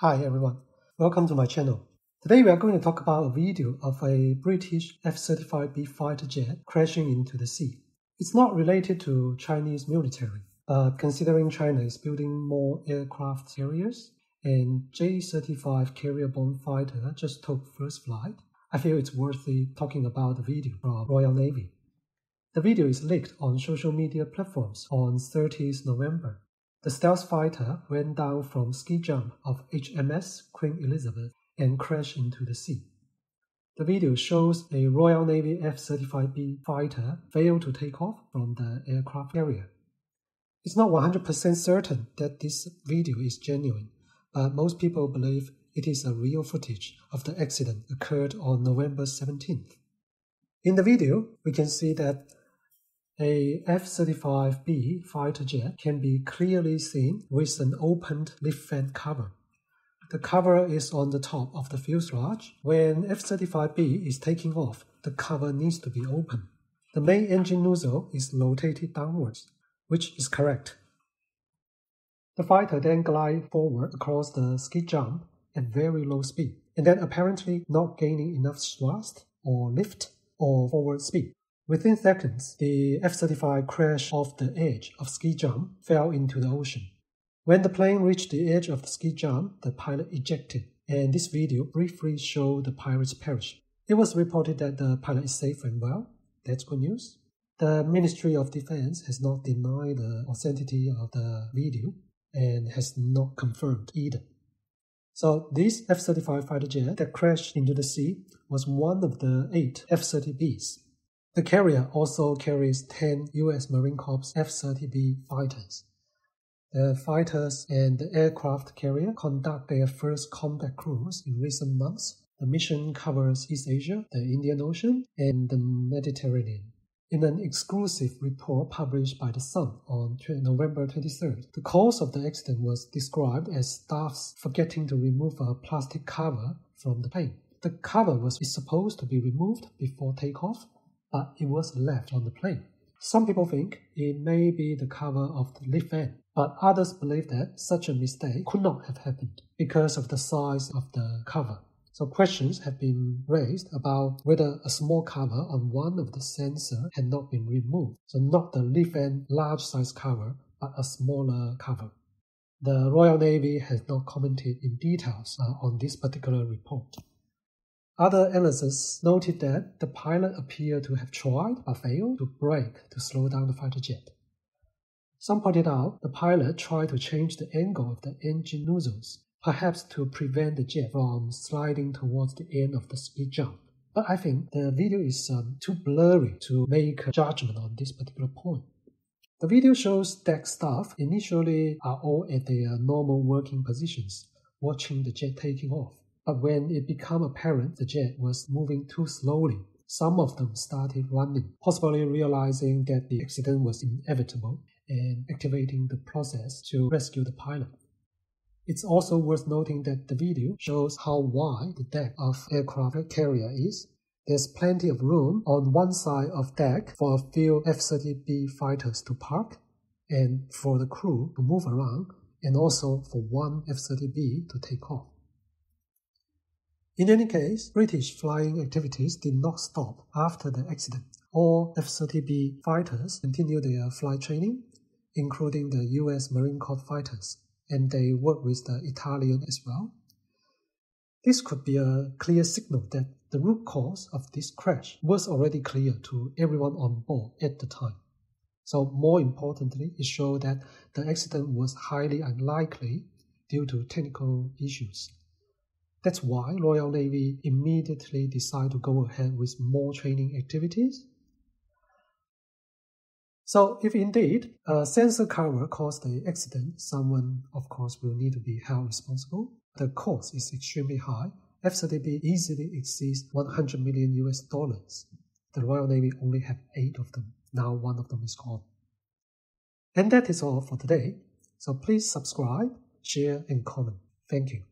Hi everyone, welcome to my channel. Today we are going to talk about a video of a British F-35B fighter jet crashing into the sea. It's not related to Chinese military, but considering China is building more aircraft carriers and J-35 carrier-borne fighter just took first flight, I feel it's worthy talking about the video from Royal Navy. The video is leaked on social media platforms on 30th November the stealth fighter went down from ski jump of HMS Queen Elizabeth and crashed into the sea. The video shows a Royal Navy F-35B fighter fail to take off from the aircraft carrier. It's not 100% certain that this video is genuine, but most people believe it is a real footage of the accident occurred on November 17th. In the video, we can see that a F-35B fighter jet can be clearly seen with an opened lift fan cover. The cover is on the top of the fuselage. When F-35B is taking off, the cover needs to be open. The main engine nozzle is rotated downwards, which is correct. The fighter then glides forward across the ski jump at very low speed, and then apparently not gaining enough thrust or lift or forward speed. Within seconds, the F-35 crashed off the edge of ski jump, fell into the ocean. When the plane reached the edge of the ski jump, the pilot ejected, and this video briefly showed the pilot's perish. It was reported that the pilot is safe and well. That's good news. The Ministry of Defense has not denied the authenticity of the video and has not confirmed either. So this F-35 fighter jet that crashed into the sea was one of the eight F-30Bs the carrier also carries 10 U.S. Marine Corps F-30B fighters. The fighters and the aircraft carrier conduct their first combat cruise in recent months. The mission covers East Asia, the Indian Ocean, and the Mediterranean. In an exclusive report published by The Sun on November 23rd, the cause of the accident was described as staff's forgetting to remove a plastic cover from the plane. The cover was supposed to be removed before takeoff, but it was left on the plane. Some people think it may be the cover of the lift fan, but others believe that such a mistake could not have happened because of the size of the cover. So questions have been raised about whether a small cover on one of the sensor had not been removed. So not the lift fan large size cover, but a smaller cover. The Royal Navy has not commented in details uh, on this particular report. Other analysts noted that the pilot appeared to have tried but failed to brake to slow down the fighter jet. Some pointed out the pilot tried to change the angle of the engine nozzles, perhaps to prevent the jet from sliding towards the end of the ski jump. But I think the video is um, too blurry to make a judgment on this particular point. The video shows deck staff initially are all at their normal working positions, watching the jet taking off. But when it became apparent the jet was moving too slowly, some of them started running, possibly realizing that the accident was inevitable and activating the process to rescue the pilot. It's also worth noting that the video shows how wide the deck of aircraft carrier is. There's plenty of room on one side of deck for a few F-30B fighters to park and for the crew to move around and also for one F-30B to take off. In any case, British flying activities did not stop after the accident. All F-30B fighters continued their flight training, including the US Marine Corps fighters, and they worked with the Italian as well. This could be a clear signal that the root cause of this crash was already clear to everyone on board at the time. So more importantly, it showed that the accident was highly unlikely due to technical issues that's why Royal Navy immediately decided to go ahead with more training activities. So if indeed a sensor cover caused the accident, someone of course will need to be held responsible. The cost is extremely high. F-30B easily exceeds 100 million US dollars. The Royal Navy only have eight of them. Now one of them is gone. And that is all for today. So please subscribe, share, and comment. Thank you.